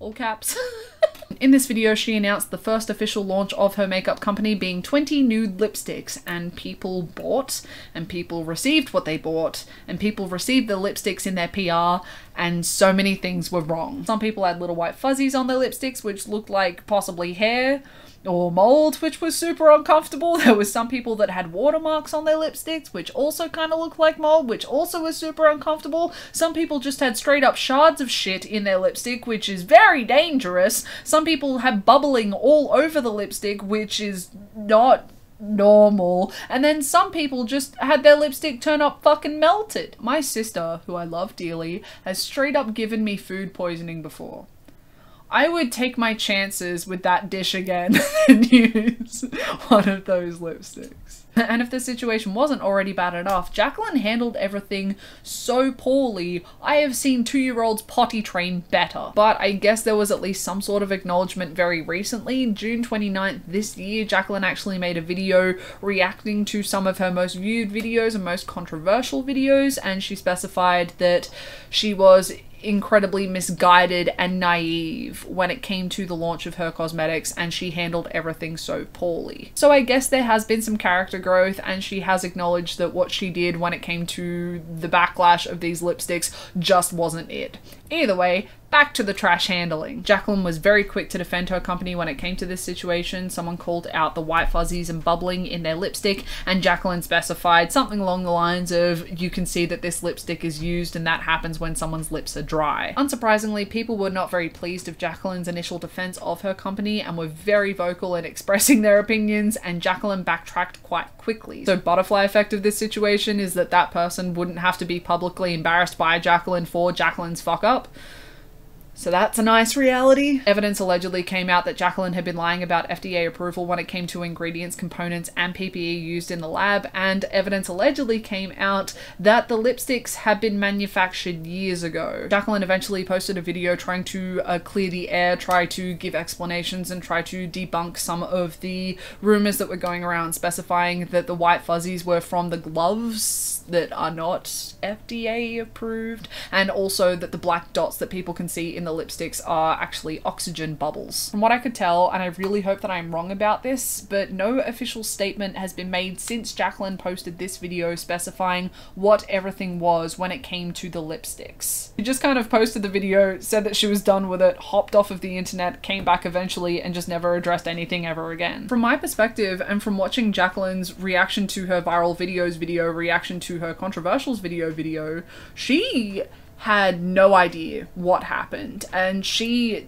All caps. [laughs] In this video, she announced the first official launch of her makeup company being 20 nude lipsticks, and people bought, and people received what they bought, and people received the lipsticks in their PR, and so many things were wrong. Some people had little white fuzzies on their lipsticks, which looked like possibly hair or mold, which was super uncomfortable. [laughs] There was some people that had watermarks on their lipsticks, which also kind of looked like mold, which also was super uncomfortable. Some people just had straight up shards of shit in their lipstick, which is very dangerous. Some people had bubbling all over the lipstick, which is not normal. And then some people just had their lipstick turn up fucking melted. My sister, who I love dearly, has straight up given me food poisoning before. I would take my chances with that dish again [laughs] and use one of those lipsticks. And if the situation wasn't already bad enough, Jaclyn handled everything so poorly, I have seen two year olds potty train better. But I guess there was at least some sort of acknowledgement very recently. June 29th this year, Jaclyn actually made a video reacting to some of her most viewed videos and most controversial videos, and she specified that she was incredibly misguided and naive when it came to the launch of her cosmetics and she handled everything so poorly. So I guess there has been some character growth and she has acknowledged that what she did when it came to the backlash of these lipsticks just wasn't it. Either way, Back to the trash handling. Jaclyn was very quick to defend her company when it came to this situation. Someone called out the white fuzzies and bubbling in their lipstick, and Jaclyn specified something along the lines of, You can see that this lipstick is used, and that happens when someone's lips are dry. Unsurprisingly, people were not very pleased of Jaclyn's initial defense of her company and were very vocal in [laughs] expressing their opinions, and Jaclyn backtracked quite quickly. So, butterfly effect of this situation is that that person wouldn't have to be publicly embarrassed by Jaclyn for Jaclyn's fuck up. So that's a nice reality. Evidence allegedly came out that Jaclyn had been lying about FDA approval when it came to ingredients, components, and PPE used in the lab, and evidence allegedly came out that the lipsticks had been manufactured years ago. Jaclyn eventually posted a video trying to uh, clear the air, try to give explanations, and try to debunk some of the rumors that were going around, specifying that the white fuzzies were from the gloves that are not FDA approved, and also that the black dots that people can see in the lipsticks are actually oxygen bubbles. From what I could tell, and I really hope that I'm wrong about this, but no official statement has been made since Jaclyn posted this video specifying what everything was when it came to the lipsticks. She just kind of posted the video, said that she was done with it, hopped off of the internet, came back eventually, and just never addressed anything ever again. From my perspective, and from watching Jaclyn's reaction to her viral videos video, reaction to her controversials video video, she had no idea what happened. And she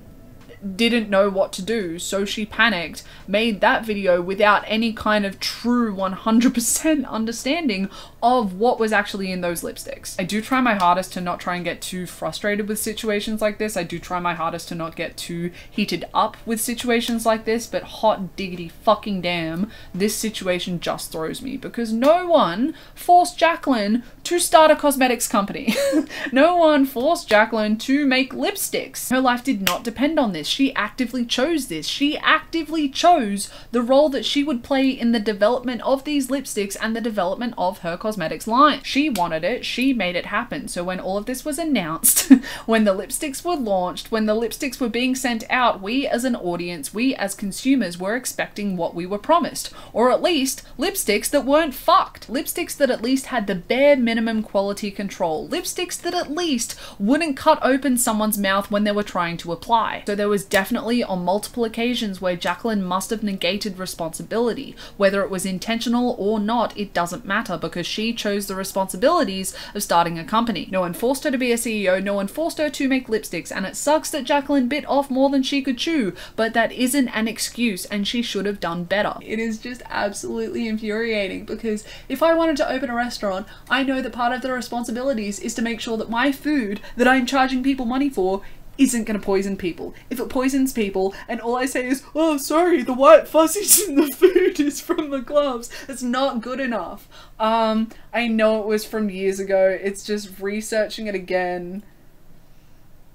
didn't know what to do, so she panicked, made that video without any kind of true 100% understanding of what was actually in those lipsticks. I do try my hardest to not try and get too frustrated with situations like this. I do try my hardest to not get too heated up with situations like this, but hot diggity fucking damn, this situation just throws me because no one forced Jaclyn to start a cosmetics company. [laughs] no one forced Jaclyn to make lipsticks. Her life did not depend on this. She actively chose this. She actively chose the role that she would play in the development of these lipsticks and the development of her cosmetics line. She wanted it, she made it happen. So when all of this was announced, [laughs] when the lipsticks were launched, when the lipsticks were being sent out, we as an audience, we as consumers were expecting what we were promised. Or at least lipsticks that weren't fucked. Lipsticks that at least had the bare minimum quality control. Lipsticks that at least wouldn't cut open someone's mouth when they were trying to apply. So there was definitely on multiple occasions where Jaclyn must have negated responsibility. Whether it was intentional or not, it doesn't matter because she chose the responsibilities of starting a company. No one forced her to be a CEO, no one forced her to make lipsticks, and it sucks that Jaclyn bit off more than she could chew, but that isn't an excuse and she should have done better. It is just absolutely infuriating because if I wanted to open a restaurant, I know that part of the responsibilities is to make sure that my food that I'm charging people money for isn't going to poison people. If it poisons people and all I say is, oh, sorry, the white fuzzies in the food is from the gloves, it's not good enough. Um, I know it was from years ago. It's just researching it again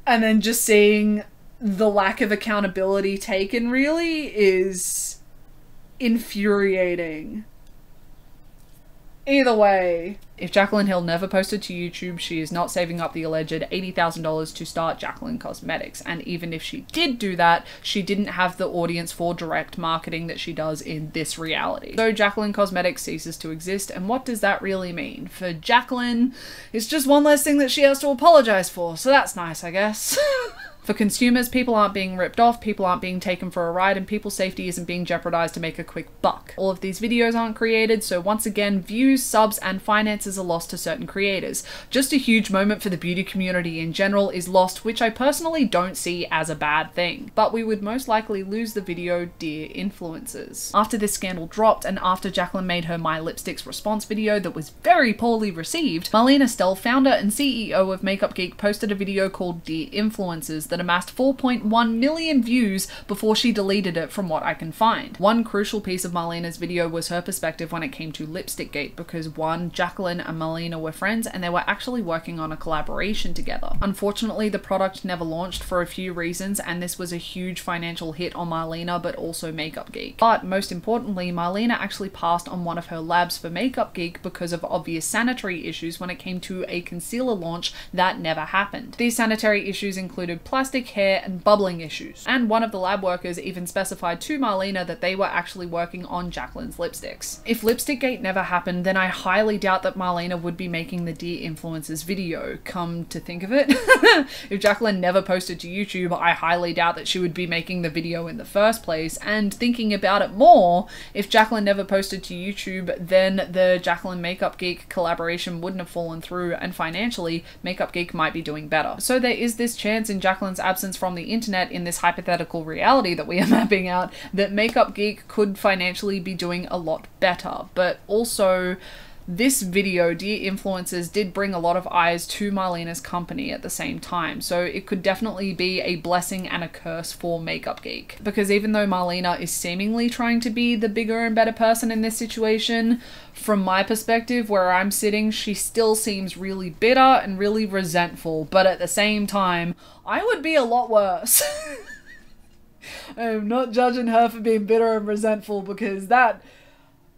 and then just seeing the lack of accountability taken really is infuriating. Either way, if Jaclyn Hill never posted to YouTube, she is not saving up the alleged $80,000 to start Jaclyn Cosmetics. And even if she did do that, she didn't have the audience for direct marketing that she does in this reality. So Jaclyn Cosmetics ceases to exist. And what does that really mean? For Jaclyn, it's just one less thing that she has to apologize for. So that's nice, I guess. [laughs] For consumers, people aren't being ripped off, people aren't being taken for a ride, and people's safety isn't being jeopardized to make a quick buck. All of these videos aren't created, so once again, views, subs, and finances are lost to certain creators. Just a huge moment for the beauty community in general is lost, which I personally don't see as a bad thing. But we would most likely lose the video Dear Influencers. After this scandal dropped, and after Jaclyn made her My Lipsticks response video that was very poorly received, Marlena Stell, founder and CEO of Makeup Geek, posted a video called Dear Influencers that amassed 4.1 million views before she deleted it from what I can find. One crucial piece of Marlena's video was her perspective when it came to Lipstick Gate because one, Jaclyn and Marlena were friends and they were actually working on a collaboration together. Unfortunately, the product never launched for a few reasons and this was a huge financial hit on Marlena but also Makeup Geek. But most importantly, Marlena actually passed on one of her labs for Makeup Geek because of obvious sanitary issues when it came to a concealer launch that never happened. These sanitary issues included plastic plastic hair and bubbling issues. And one of the lab workers even specified to Marlena that they were actually working on Jaclyn's lipsticks. If Lipstickgate never happened, then I highly doubt that Marlena would be making the Dear Influencers video, come to think of it. [laughs] if Jaclyn never posted to YouTube, I highly doubt that she would be making the video in the first place. And thinking about it more, if Jaclyn never posted to YouTube, then the Jaclyn Makeup Geek collaboration wouldn't have fallen through, and financially, Makeup Geek might be doing better. So there is this chance in Jaclyn's absence from the internet in this hypothetical reality that we are [laughs] mapping out, that Makeup Geek could financially be doing a lot better. But also, this video, Dear Influencers, did bring a lot of eyes to Marlena's company at the same time, so it could definitely be a blessing and a curse for Makeup Geek. Because even though Marlena is seemingly trying to be the bigger and better person in this situation, from my perspective, where I'm sitting, she still seems really bitter and really resentful, but at the same time, I would be a lot worse. [laughs] I'm not judging her for being bitter and resentful because that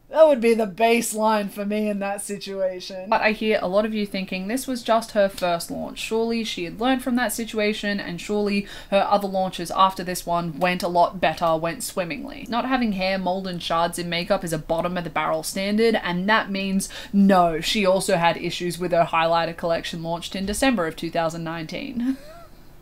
that would be the baseline for me in that situation. But I hear a lot of you thinking this was just her first launch. Surely she had learned from that situation, and surely her other launches after this one went a lot better, went swimmingly. Not having hair, mold, and shards in makeup is a bottom of the barrel standard, and that means no, she also had issues with her highlighter collection launched in December of 2019. [laughs]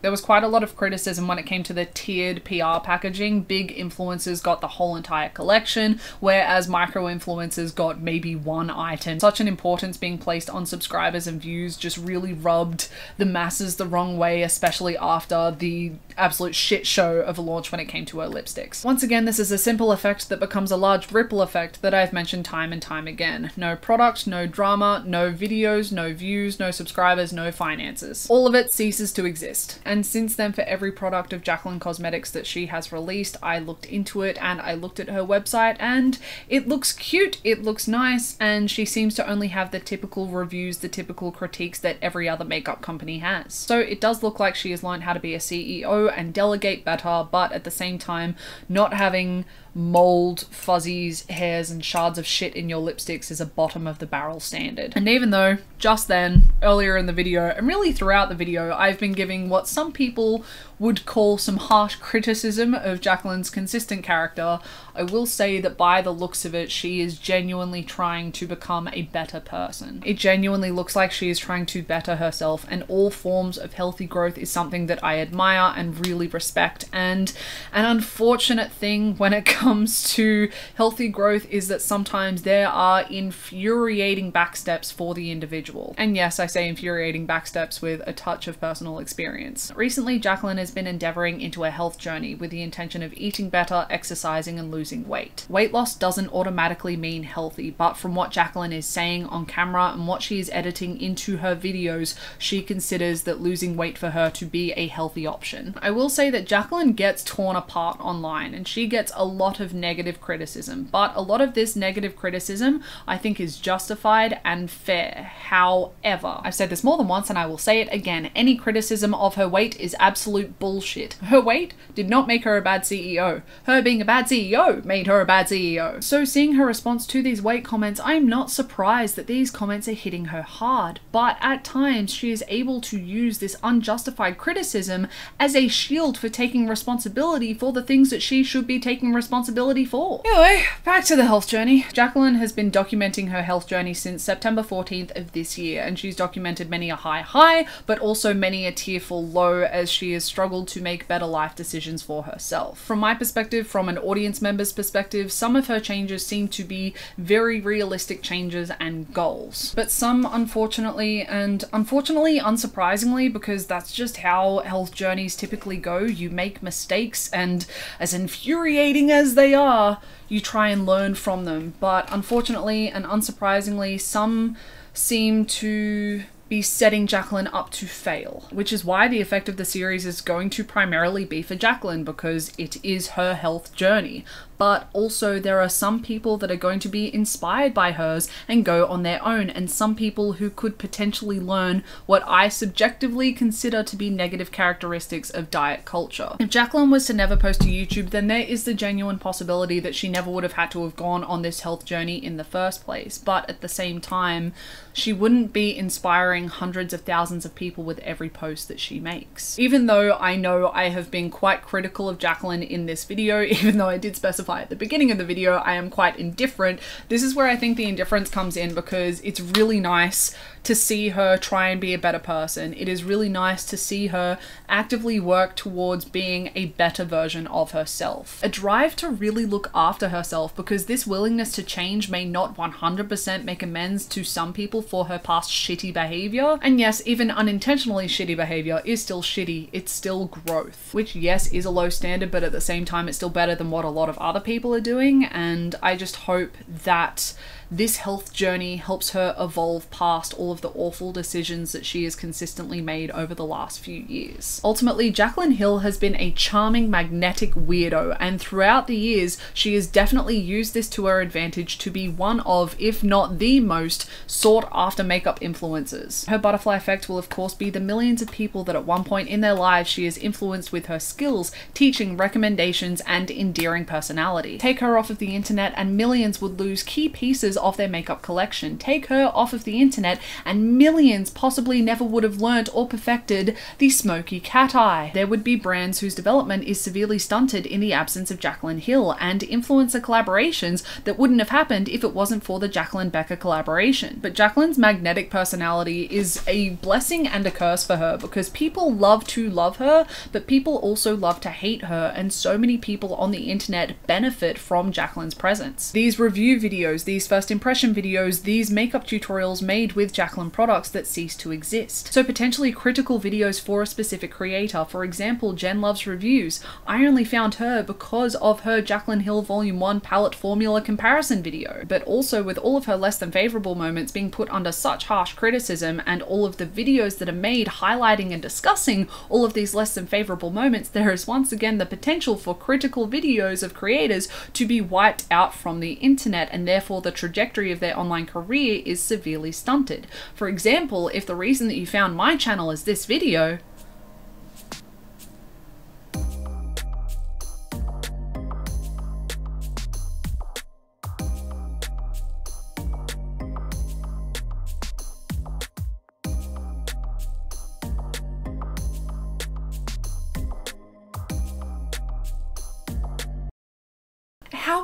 There was quite a lot of criticism when it came to the tiered PR packaging. Big influencers got the whole entire collection, whereas micro influencers got maybe one item. Such an importance being placed on subscribers and views just really rubbed the masses the wrong way, especially after the absolute shit show of a launch when it came to her lipsticks. Once again, this is a simple effect that becomes a large ripple effect that I've mentioned time and time again. No product, no drama, no videos, no views, no subscribers, no finances. All of it ceases to exist. And since then, for every product of Jaclyn Cosmetics that she has released, I looked into it and I looked at her website and it looks cute, it looks nice, and she seems to only have the typical reviews, the typical critiques that every other makeup company has. So it does look like she has learned how to be a CEO and delegate better, but at the same time, not having mold, fuzzies, hairs, and shards of shit in your lipsticks is a bottom of the barrel standard. And even though just then, earlier in the video, and really throughout the video, I've been giving what some people would call some harsh criticism of Jaclyn's consistent character, I will say that by the looks of it, she is genuinely trying to become a better person. It genuinely looks like she is trying to better herself, and all forms of healthy growth is something that I admire and really respect. And an unfortunate thing when it [laughs] comes to healthy growth is that sometimes there are infuriating backsteps for the individual. And yes, I say infuriating backsteps with a touch of personal experience. Recently, Jaclyn has been endeavoring into a health journey with the intention of eating better, exercising, and losing weight. Weight loss doesn't automatically mean healthy, but from what Jaclyn is saying on camera and what she is editing into her videos, she considers that losing weight for her to be a healthy option. I will say that Jaclyn gets torn apart online and she gets a lot of negative criticism, but a lot of this negative criticism I think is justified and fair. However, I've said this more than once and I will say it again, any criticism of her weight is absolute bullshit. Her weight did not make her a bad CEO. Her being a bad CEO made her a bad CEO. So seeing her response to these weight comments, I'm not surprised that these comments are hitting her hard, but at times she is able to use this unjustified criticism as a shield for taking responsibility for the things that she should be taking responsibility for. Anyway, back to the health journey. Jaclyn has been documenting her health journey since September 14th of this year, and she's documented many a high high, but also many a tearful low as she is struggled struggled to make better life decisions for herself. From my perspective, from an audience member's perspective, some of her changes seem to be very realistic changes and goals. But some, unfortunately, and unfortunately, unsurprisingly, because that's just how health journeys typically go, you make mistakes, and as infuriating as they are, you try and learn from them. But unfortunately and unsurprisingly, some seem to be setting Jaclyn up to fail, which is why the effect of the series is going to primarily be for Jaclyn because it is her health journey but also there are some people that are going to be inspired by hers and go on their own, and some people who could potentially learn what I subjectively consider to be negative characteristics of diet culture. If Jaclyn was to never post to YouTube, then there is the genuine possibility that she never would have had to have gone on this health journey in the first place, but at the same time, she wouldn't be inspiring hundreds of thousands of people with every post that she makes. Even though I know I have been quite critical of Jaclyn in this video, [laughs] even though I did specify specify at the beginning of the video, I am quite indifferent. This is where I think the indifference comes in because it's really nice to see her try and be a better person. It is really nice to see her actively work towards being a better version of herself. A drive to really look after herself because this willingness to change may not 100% make amends to some people for her past shitty behavior. And yes, even unintentionally shitty behavior is still shitty. It's still growth, which yes, is a low standard, but at the same time, it's still better than what a lot of other people are doing. And I just hope that this health journey helps her evolve past all of the awful decisions that she has consistently made over the last few years. Ultimately, Jaclyn Hill has been a charming, magnetic weirdo, and throughout the years, she has definitely used this to her advantage to be one of, if not the most, sought after makeup influencers. Her butterfly effect will, of course, be the millions of people that at one point in their lives she has influenced with her skills, teaching, recommendations, and endearing personality. Take her off of the internet, and millions would lose key pieces pieces of their makeup collection. Take her off of the internet, and millions possibly never would have learnt or perfected the smoky cat eye. There would be brands whose development is severely stunted in the absence of Jaclyn Hill, and influencer collaborations that wouldn't have happened if it wasn't for the Jaclyn Becca collaboration. But Jaclyn's magnetic personality is a blessing and a curse for her because people love to love her, but people also love to hate her, and so many people on the internet benefit from Jaclyn's presence. These review videos, these first impression videos, these makeup tutorials made with Jaclyn products that cease to exist. So potentially critical videos for a specific creator. For example, Jen Luv's Reviews. I only found her because of her Jaclyn Hill Volume 1 palette formula comparison video, but also with all of her less than favorable moments being put under such harsh criticism and all of the videos that are made highlighting and discussing all of these less than favorable moments, there is once again the potential for critical videos of creators to be wiped out from the internet and therefore the trajectory of their online career is severely stunted. For example, if the reason that you found my channel is this video,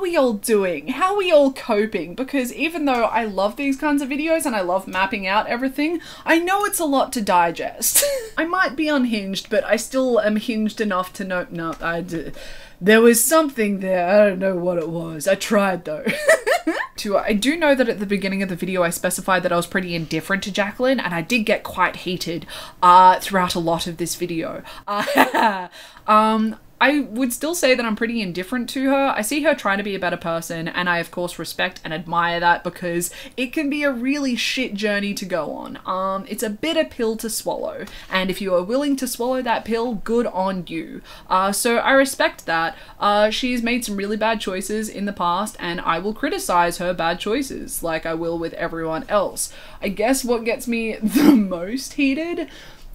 we all doing? How are we all coping? Because even though I love these kinds of videos and I love mapping out everything, I know it's a lot to digest. [laughs] I might be unhinged, but I still am hinged enough to know, no, I did. There was something there, I don't know what it was. I tried though. [laughs] to I do know that at the beginning of the video I specified that I was pretty indifferent to Jaclyn and I did get quite heated uh, throughout a lot of this video. [laughs] Uh, um, I would still say that I'm pretty indifferent to her. I see her trying to be a better person, and I, of course, respect and admire that because it can be a really shit journey to go on. Um, it's a bitter pill to swallow, and if you are willing to swallow that pill, good on you. Uh, so I respect that. Uh, she's made some really bad choices in the past, and I will criticize her bad choices like I will with everyone else. I guess what gets me [laughs] the most heated,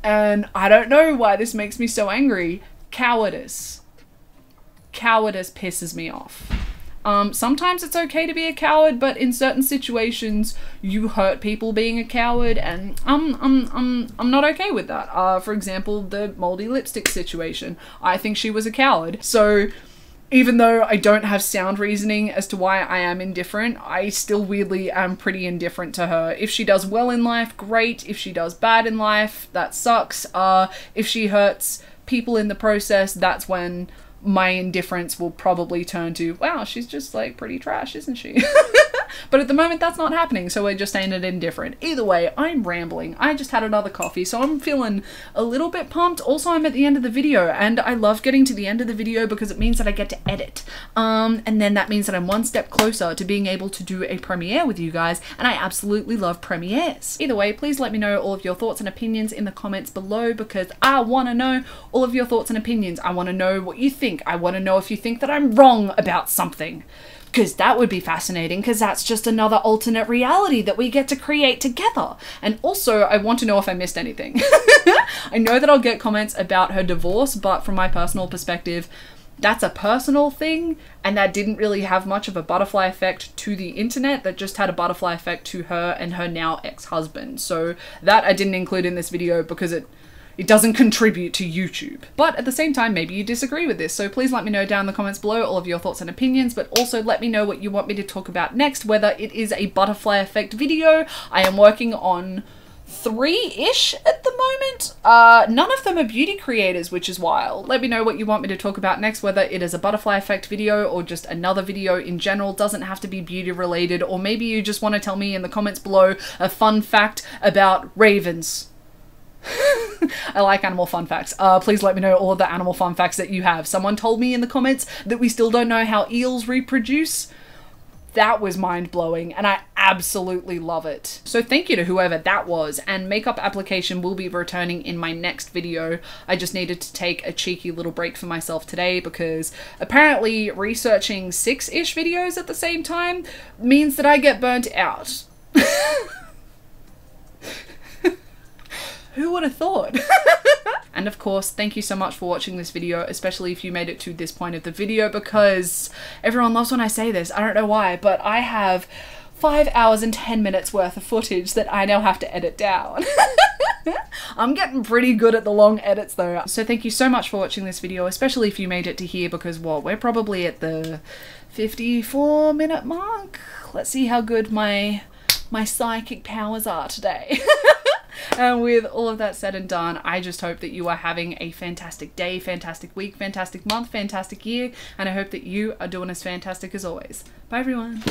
and I don't know why this makes me so angry cowardice. Cowardice pisses me off. Um, sometimes it's okay to be a coward, but in certain situations, you hurt people being a coward, and I'm, I'm, I'm, I'm not okay with that. Uh, for example, the moldy lipstick situation. I think she was a coward. So, even though I don't have sound reasoning as to why I am indifferent, I still weirdly am pretty indifferent to her. If she does well in life, great. If she does bad in life, that sucks. Uh, if she hurts people in the process, that's when my indifference will probably turn to, wow, she's just like pretty trash, isn't she? [laughs] but at the moment, that's not happening, so we're just staying at indifferent. Either way, I'm rambling. I just had another coffee, so I'm feeling a little bit pumped. Also, I'm at the end of the video, and I love getting to the end of the video because it means that I get to edit. Um, and then that means that I'm one step closer to being able to do a premiere with you guys, and I absolutely love premieres. Either way, please let me know all of your thoughts and opinions in the comments below because I want to know all of your thoughts and opinions. I want to know what you think. I want to know if you think that I'm wrong about something because that would be fascinating because that's just another alternate reality that we get to create together. And also, I want to know if I missed anything. [laughs] I know that I'll get comments about her divorce, but from my personal perspective, that's a personal thing, and that didn't really have much of a butterfly effect to the internet, that just had a butterfly effect to her and her now ex husband. So, that I didn't include in this video because it it doesn't contribute to YouTube. But at the same time, maybe you disagree with this, so please let me know down in the comments below all of your thoughts and opinions, but also let me know what you want me to talk about next, whether it is a butterfly effect video. I am working on three-ish at the moment. Uh, none of them are beauty creators, which is wild. Let me know what you want me to talk about next, whether it is a butterfly effect video or just another video in general. Doesn't have to be beauty related, or maybe you just want to tell me in the comments below a fun fact about ravens. [laughs] I like animal fun facts. Uh, please let me know all of the animal fun facts that you have. Someone told me in the comments that we still don't know how eels reproduce. That was mind blowing, and I absolutely love it. So thank you to whoever that was, and makeup application will be returning in my next video. I just needed to take a cheeky little break for myself today because apparently researching six-ish videos at the same time means that I get burnt out. [laughs] Who would have thought? [laughs] and of course, thank you so much for watching this video, especially if you made it to this point of the video, because everyone loves when I say this. I don't know why, but I have five hours and 10 minutes worth of footage that I now have to edit down. [laughs] I'm getting pretty good at the long edits though. So thank you so much for watching this video, especially if you made it to here because what, we're probably at the 54 minute mark. Let's see how good my my psychic powers are today. [laughs] and with all of that said and done, I just hope that you are having a fantastic day, fantastic week, fantastic month, fantastic year, and I hope that you are doing as fantastic as always. Bye everyone.